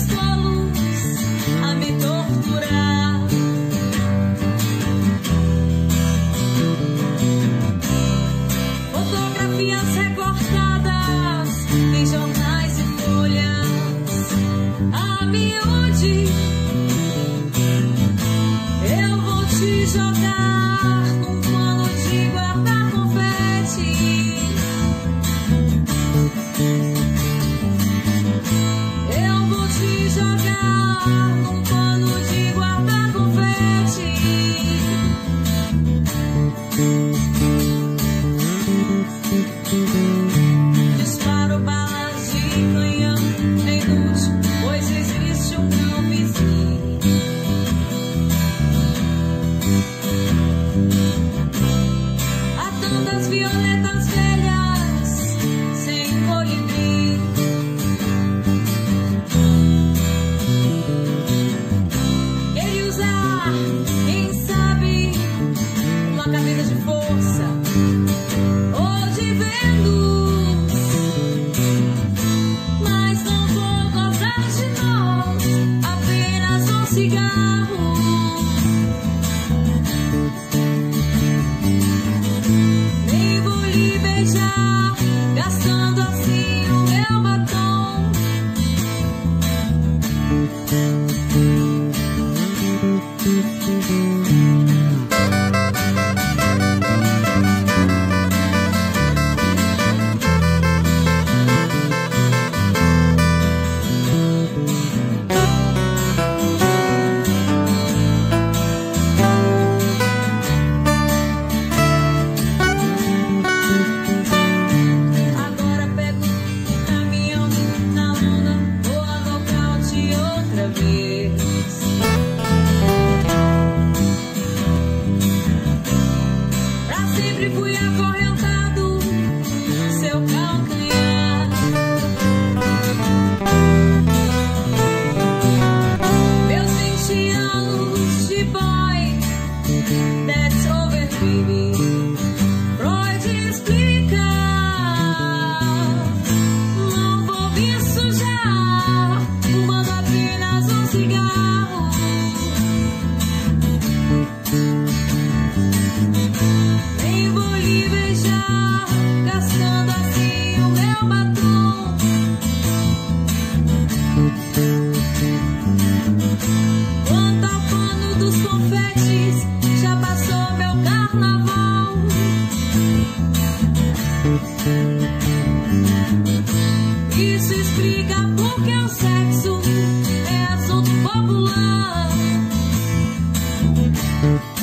és tua luz a me torturar. Fotografias recortadas em jornais e folhas. a me onde eu vou te jogar? 아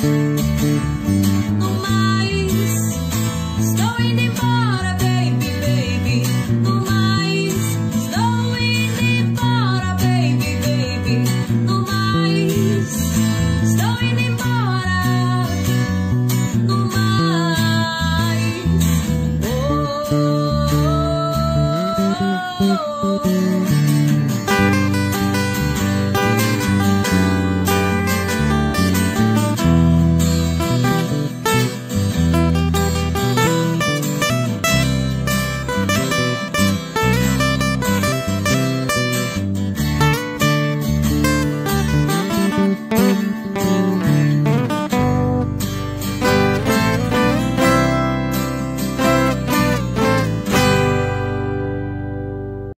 Thank you.